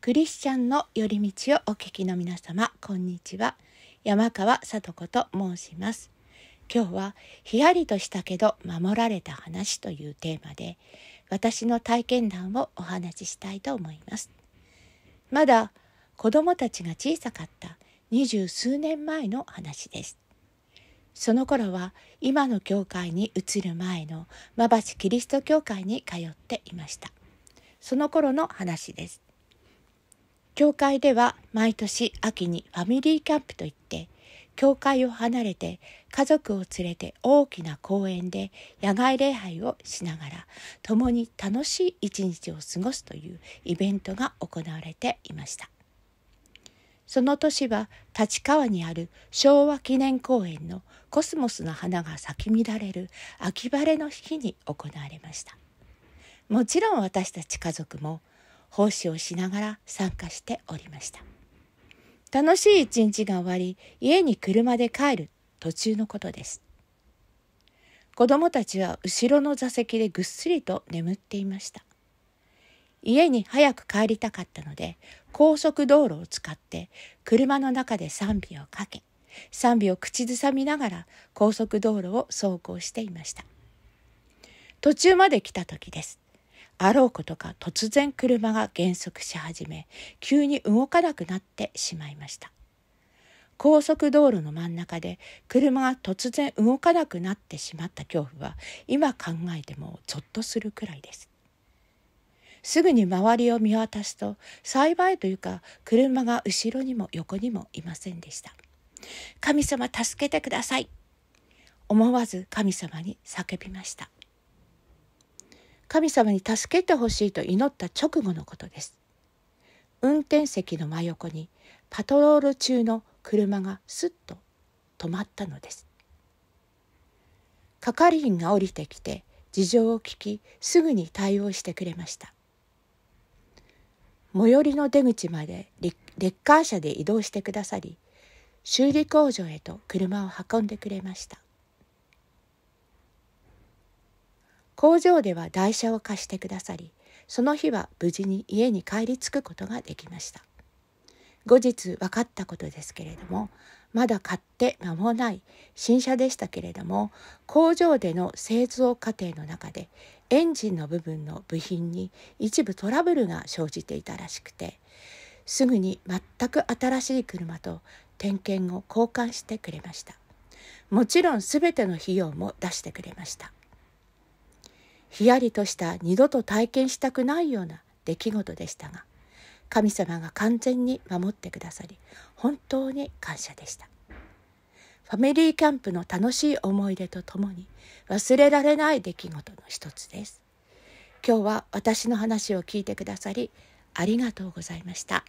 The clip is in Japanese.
クリスチャンの寄り道をお聞きの皆様、こんにちは。山川聡子と申します。今日は、ひやりとしたけど守られた話というテーマで、私の体験談をお話ししたいと思います。まだ子供たちが小さかった二十数年前の話です。その頃は今の教会に移る前の馬橋キリスト教会に通っていました。その頃の話です。教会では毎年秋にファミリーキャンプといって教会を離れて家族を連れて大きな公園で野外礼拝をしながら共に楽しい一日を過ごすというイベントが行われていました。その年は立川にある昭和記念公園のコスモスの花が咲き乱れる秋晴れの日に行われました。もちろん私たち家族も奉仕をしながら参加しておりました。楽しい一日が終わり家に車で帰る途中のことです。子供たちは後ろの座席でぐっすりと眠っていました。家に早く帰りたかったので高速道路を使って車の中で賛美をかけ賛美を口ずさみながら高速道路を走行していました。途中まで来た時です。あろうことか突然車が減速し始め急に動かなくなってしまいました。高速道路の真ん中で車が突然動かなくなってしまった恐怖は今考えてもゾッとするくらいです。すぐに周りを見渡すと幸いというか車が後ろにも横にもいませんでした。神様助けてください。思わず神様に叫びました。神様に助けてほしいと祈った直後のことです。運転席の真横にパトロール中の車がすっと止まったのです。係員が降りてきて事情を聞きすぐに対応してくれました。最寄りの出口までレッカー車で移動してくださり修理工場へと車を運んでくれました。工場では台車を貸してくださりその日は無事に家に帰り着くことができました。後日分かったことですけれどもまだ買って間もない新車でしたけれども工場での製造過程の中でエンジンの部分の部品に一部トラブルが生じていたらしくてすぐに全く新しい車と点検を交換してくれました。もちろん全ての費用も出してくれました。ひやりとした二度と体験したくないような出来事でしたが神様が完全に守ってくださり本当に感謝でしたファミリーキャンプの楽しい思い出とともに忘れられない出来事の一つです今日は私の話を聞いてくださりありがとうございました。